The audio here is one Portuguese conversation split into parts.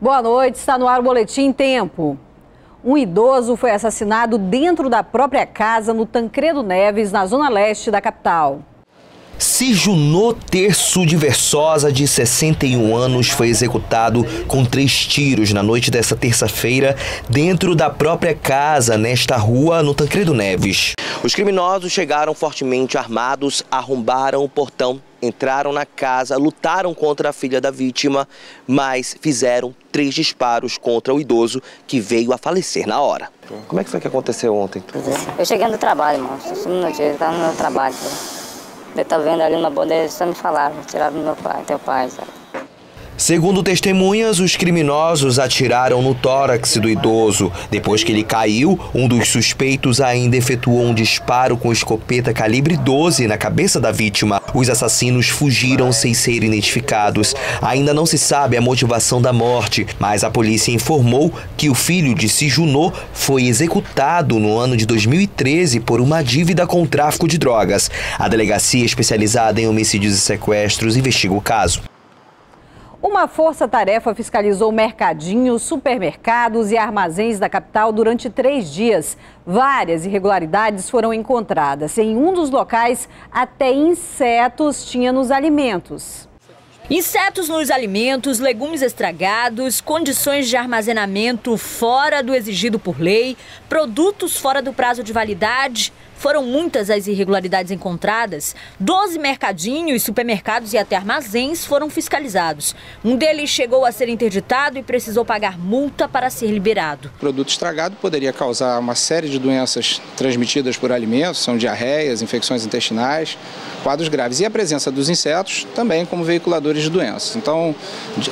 Boa noite, está no ar o Boletim Tempo. Um idoso foi assassinado dentro da própria casa no Tancredo Neves, na zona leste da capital. Sijunô Terço de Versosa, de 61 anos, foi executado com três tiros na noite desta terça-feira dentro da própria casa, nesta rua, no Tancredo Neves. Os criminosos chegaram fortemente armados, arrombaram o portão entraram na casa, lutaram contra a filha da vítima, mas fizeram três disparos contra o idoso que veio a falecer na hora. Como é que foi que aconteceu ontem? Eu cheguei no trabalho, irmão. Eu estava no meu trabalho. Eu estava vendo ali uma eles só me falaram, tiraram meu pai, teu pai, sabe? Segundo testemunhas, os criminosos atiraram no tórax do idoso. Depois que ele caiu, um dos suspeitos ainda efetuou um disparo com escopeta calibre 12 na cabeça da vítima. Os assassinos fugiram sem ser identificados. Ainda não se sabe a motivação da morte, mas a polícia informou que o filho de Sijunô foi executado no ano de 2013 por uma dívida com tráfico de drogas. A delegacia especializada em homicídios e sequestros investiga o caso. Uma força-tarefa fiscalizou mercadinhos, supermercados e armazéns da capital durante três dias. Várias irregularidades foram encontradas. Em um dos locais, até insetos tinha nos alimentos. Insetos nos alimentos, legumes estragados, condições de armazenamento fora do exigido por lei, produtos fora do prazo de validade, foram muitas as irregularidades encontradas. Doze mercadinhos, supermercados e até armazéns foram fiscalizados. Um deles chegou a ser interditado e precisou pagar multa para ser liberado. O produto estragado poderia causar uma série de doenças transmitidas por alimentos, são diarreias, infecções intestinais, quadros graves. E a presença dos insetos também como veiculadores de doenças. Então,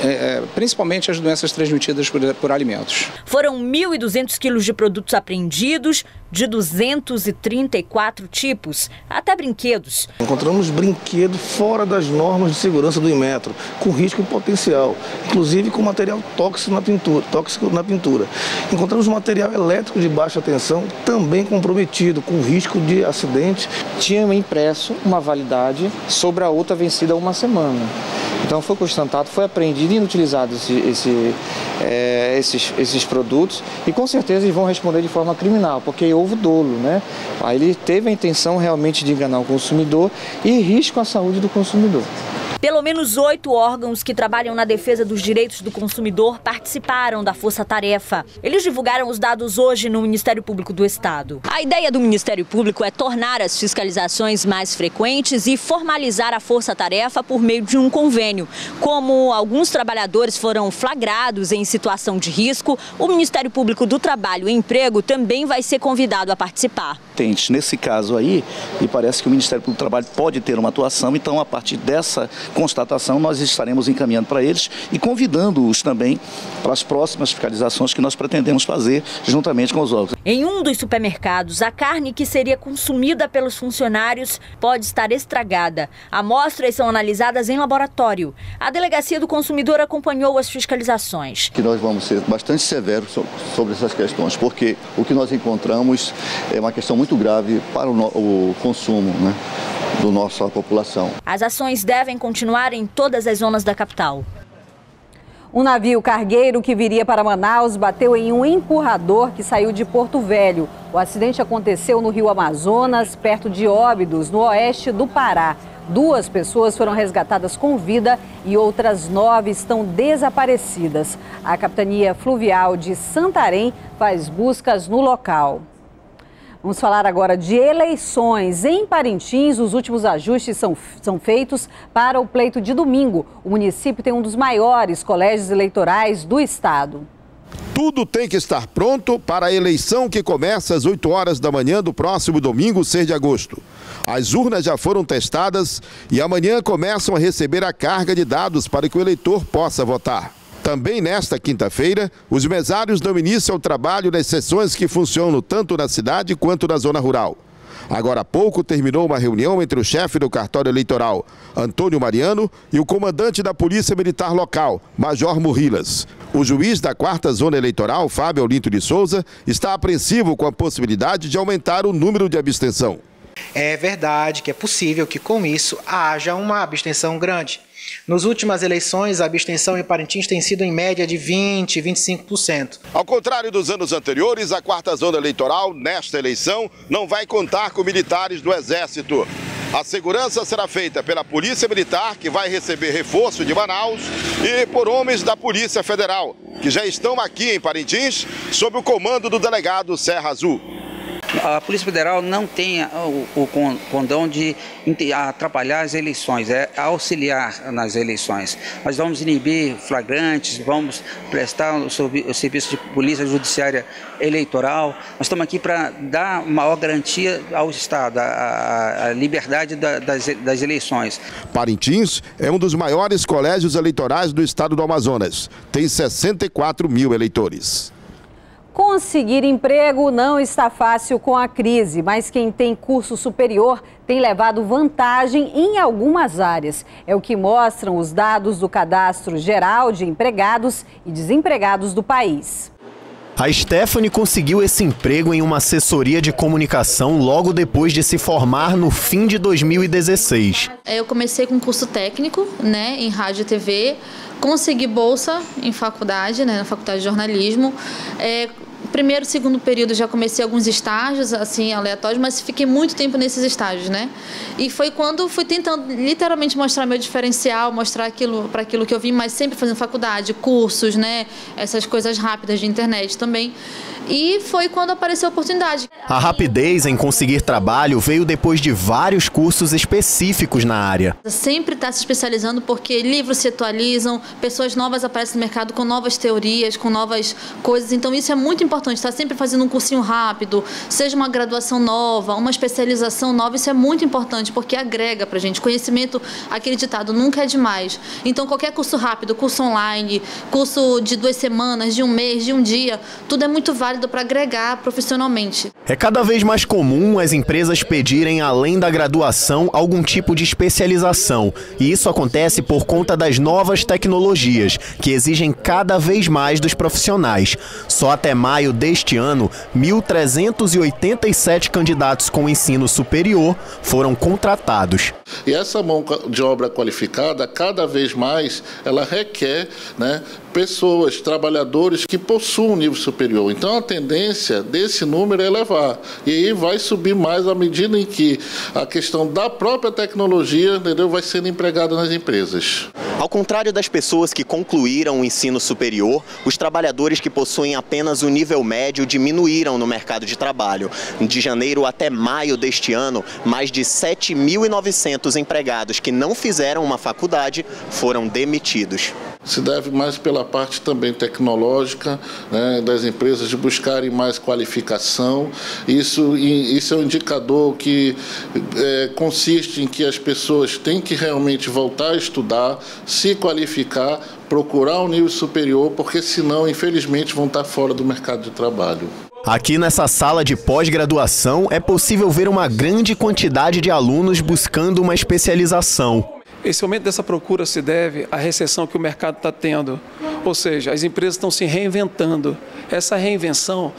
é, é principalmente as doenças transmitidas por, por alimentos. Foram 1.200 quilos de produtos apreendidos, de 234 tipos, até brinquedos. Encontramos brinquedo fora das normas de segurança do Inmetro, com risco potencial, inclusive com material tóxico na pintura. Tóxico na pintura. Encontramos material elétrico de baixa tensão, também comprometido, com risco de acidente. Tinha impresso uma validade sobre a outra vencida há uma semana. Então foi constatado, foi apreendido e inutilizado esse, esse, é, esses, esses produtos e com certeza eles vão responder de forma criminal, porque houve dolo, né? Aí ele teve a intenção realmente de enganar o consumidor e risco à saúde do consumidor. Pelo menos oito órgãos que trabalham na defesa dos direitos do consumidor participaram da Força Tarefa. Eles divulgaram os dados hoje no Ministério Público do Estado. A ideia do Ministério Público é tornar as fiscalizações mais frequentes e formalizar a Força Tarefa por meio de um convênio. Como alguns trabalhadores foram flagrados em situação de risco, o Ministério Público do Trabalho e Emprego também vai ser convidado a participar. Nesse caso aí, e parece que o Ministério Público do Trabalho pode ter uma atuação, então a partir dessa constatação, nós estaremos encaminhando para eles e convidando-os também para as próximas fiscalizações que nós pretendemos fazer juntamente com os órgãos. Em um dos supermercados, a carne que seria consumida pelos funcionários pode estar estragada. Amostras são analisadas em laboratório. A Delegacia do Consumidor acompanhou as fiscalizações. Que nós vamos ser bastante severos sobre essas questões, porque o que nós encontramos é uma questão muito grave para o, o consumo, né? do nossa população. As ações devem continuar em todas as zonas da capital. Um navio cargueiro que viria para Manaus bateu em um empurrador que saiu de Porto Velho. O acidente aconteceu no rio Amazonas, perto de Óbidos, no oeste do Pará. Duas pessoas foram resgatadas com vida e outras nove estão desaparecidas. A Capitania Fluvial de Santarém faz buscas no local. Vamos falar agora de eleições. Em Parintins, os últimos ajustes são, são feitos para o pleito de domingo. O município tem um dos maiores colégios eleitorais do estado. Tudo tem que estar pronto para a eleição que começa às 8 horas da manhã do próximo domingo, 6 de agosto. As urnas já foram testadas e amanhã começam a receber a carga de dados para que o eleitor possa votar. Também nesta quinta-feira, os mesários dão início ao trabalho nas sessões que funcionam tanto na cidade quanto na zona rural. Agora há pouco terminou uma reunião entre o chefe do cartório eleitoral, Antônio Mariano, e o comandante da Polícia Militar Local, Major Murrilas. O juiz da quarta zona eleitoral, Fábio Olinto de Souza, está apreensivo com a possibilidade de aumentar o número de abstenção. É verdade que é possível que com isso haja uma abstenção grande. Nas últimas eleições, a abstenção em Parintins tem sido em média de 20, 25%. Ao contrário dos anos anteriores, a quarta zona eleitoral, nesta eleição, não vai contar com militares do Exército. A segurança será feita pela Polícia Militar, que vai receber reforço de Manaus, e por homens da Polícia Federal, que já estão aqui em Parintins, sob o comando do delegado Serra Azul. A Polícia Federal não tem o, o condão de atrapalhar as eleições, é auxiliar nas eleições. Nós vamos inibir flagrantes, vamos prestar o, o serviço de polícia judiciária eleitoral. Nós estamos aqui para dar maior garantia ao Estado, a, a liberdade da, das, das eleições. Parintins é um dos maiores colégios eleitorais do estado do Amazonas. Tem 64 mil eleitores. Conseguir emprego não está fácil com a crise, mas quem tem curso superior tem levado vantagem em algumas áreas. É o que mostram os dados do Cadastro Geral de Empregados e Desempregados do país. A Stephanie conseguiu esse emprego em uma assessoria de comunicação logo depois de se formar no fim de 2016. Eu comecei com curso técnico, né, em rádio e TV, consegui bolsa em faculdade, né, na faculdade de jornalismo. É, primeiro, segundo período já comecei alguns estágios assim aleatórios, mas fiquei muito tempo nesses estágios, né? E foi quando fui tentando literalmente mostrar meu diferencial, mostrar aquilo para aquilo que eu vim, mas sempre fazendo faculdade, cursos, né? Essas coisas rápidas de internet também. E foi quando apareceu a oportunidade. A rapidez em conseguir trabalho veio depois de vários cursos específicos na área. Sempre está se especializando porque livros se atualizam, pessoas novas aparecem no mercado com novas teorias, com novas coisas. Então isso é muito importante. Estar tá sempre fazendo um cursinho rápido, seja uma graduação nova, uma especialização nova. Isso é muito importante porque agrega para gente. Conhecimento, aquele ditado, nunca é demais. Então qualquer curso rápido, curso online, curso de duas semanas, de um mês, de um dia, tudo é muito válido para agregar profissionalmente. É cada vez mais comum as empresas pedirem, além da graduação, algum tipo de especialização. E isso acontece por conta das novas tecnologias, que exigem cada vez mais dos profissionais. Só até maio deste ano, 1.387 candidatos com ensino superior foram contratados. E essa mão de obra qualificada, cada vez mais, ela requer né, pessoas, trabalhadores que possuam nível superior. Então a tendência desse número é elevar. E aí vai subir mais à medida em que a questão da própria tecnologia entendeu, vai sendo empregada nas empresas. Ao contrário das pessoas que concluíram o ensino superior, os trabalhadores que possuem apenas o nível médio diminuíram no mercado de trabalho. De janeiro até maio deste ano, mais de 7.900 empregados que não fizeram uma faculdade foram demitidos se deve mais pela parte também tecnológica né, das empresas de buscarem mais qualificação. Isso, isso é um indicador que é, consiste em que as pessoas têm que realmente voltar a estudar, se qualificar, procurar um nível superior, porque senão, infelizmente, vão estar fora do mercado de trabalho. Aqui nessa sala de pós-graduação é possível ver uma grande quantidade de alunos buscando uma especialização. Esse aumento dessa procura se deve à recessão que o mercado está tendo. Ou seja, as empresas estão se reinventando. Essa reinvenção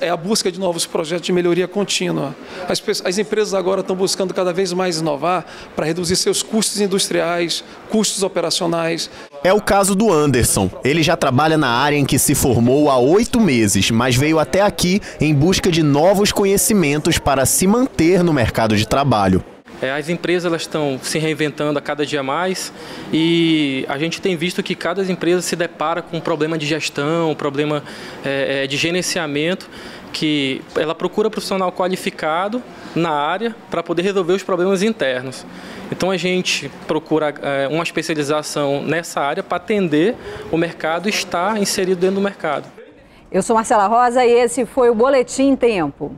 é a busca de novos projetos de melhoria contínua. As, as empresas agora estão buscando cada vez mais inovar para reduzir seus custos industriais, custos operacionais. É o caso do Anderson. Ele já trabalha na área em que se formou há oito meses, mas veio até aqui em busca de novos conhecimentos para se manter no mercado de trabalho. É, as empresas elas estão se reinventando a cada dia mais e a gente tem visto que cada empresa se depara com um problema de gestão, um problema é, é, de gerenciamento, que ela procura profissional qualificado na área para poder resolver os problemas internos. Então a gente procura é, uma especialização nessa área para atender o mercado e estar inserido dentro do mercado. Eu sou Marcela Rosa e esse foi o Boletim Tempo.